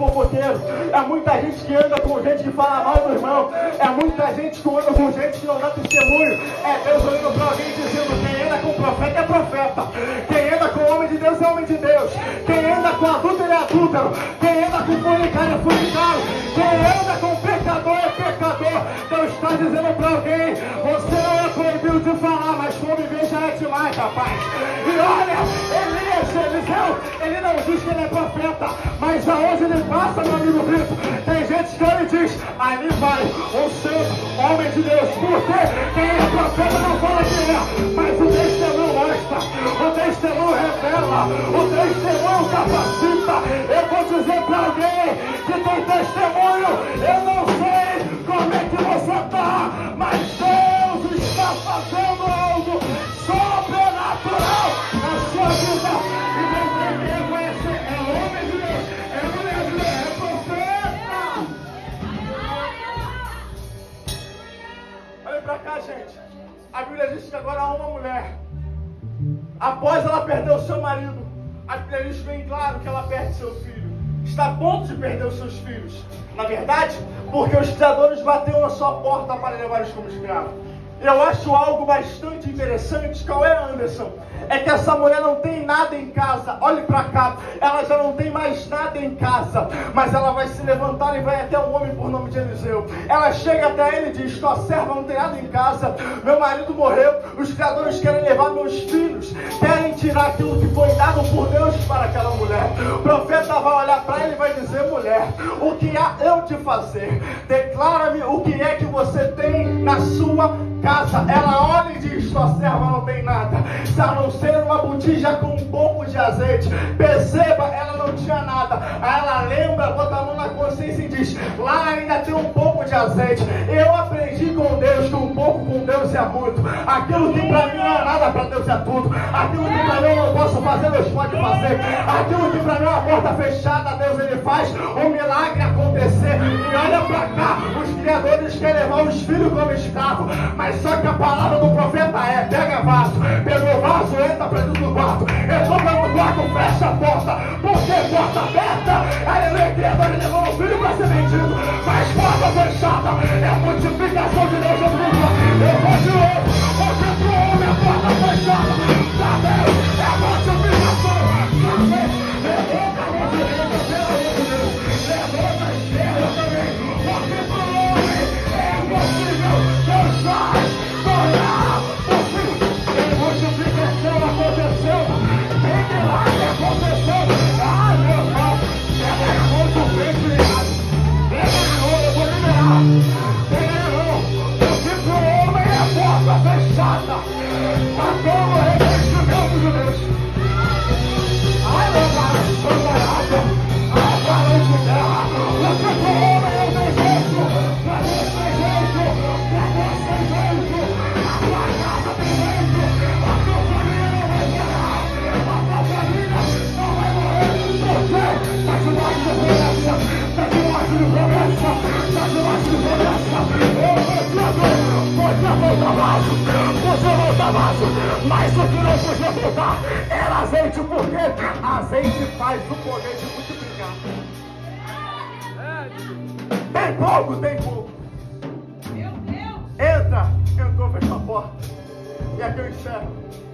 fofoqueiro. É muita gente que anda com gente que fala mal do irmão. É muita gente que anda com gente que não dá testemunho. É Deus olhando para alguém dizendo: quem anda com profeta é profeta. Quem anda com homem de Deus é homem de Deus. Quem anda com adúltero é adúltero. Quem anda com fornicário é fornicário. Quem anda com pecador é pecador. Deus está dizendo para alguém: você não é proibido de falar, mas conviver já é demais, rapaz. E olha, Elias, Eliseu, não diz que ele é profeta, mas aonde ele passa, meu amigo Brito, tem gente que ele diz: ali vai o seu homem de Deus. Porque quem é profeta não fala quem é, mas o testemunho mostra, o testemunho revela, o testemunho capacita. Eu vou dizer para alguém que tem testemunho, eu não sei como é que você está, mas Deus está fazendo A Bíblia diz que agora há uma mulher. Após ela perder o seu marido, a Bíblia diz bem claro que ela perde seu filho. Está a ponto de perder os seus filhos. Na verdade, porque os criadores bateram na sua porta para levar eles como escravos. Eu acho algo bastante interessante. Qual é, Anderson? É que essa mulher não tem nada em casa. Olhe para cá. Ela já não tem mais nada em casa. Mas ela vai se levantar e vai até o homem por nome de Eliseu. Ela chega até ele e diz: Tua serva não tem nada em casa. Meu marido morreu. Os criadores querem levar meus filhos. Querem tirar aquilo que foi dado por Deus para aquela mulher. O profeta vai olhar para ele e vai dizer: Mulher, o que há eu te fazer? Declara-me o que é que você tem na sua casa. Ela olha e diz: Tua serva não tem nada. A não ser uma botija com um pouco de azeite. Perceba, ela não tinha nada. Aí ela lembra, bota a mão na consciência e diz: Lá ainda tem um pouco de azeite. Eu aprendi com Deus que um pouco com Deus é muito. Aquilo que para mim para Deus é tudo. Aquilo que para mim eu não posso fazer, Deus pode fazer. Aquilo que para mim é uma porta fechada, Deus ele faz o um milagre acontecer. E olha para cá, os criadores querem levar os filhos como escravo. Mas só que a palavra do profeta é: pega vaso, pegou vaso, entra para dentro do quarto. Entrou para no quarto, fecha a porta. Porque porta aberta, aleluia, criador levou o filho para ser vendido. Mas porta fechada é a multiplicação de Deus sobre Eu vou de Mas o que não podia faltar era azeite. Porque azeite faz o poder de multiplicar. Tem pouco, tem pouco. Entra, entrou, fechou a porta. E aqui eu encerro.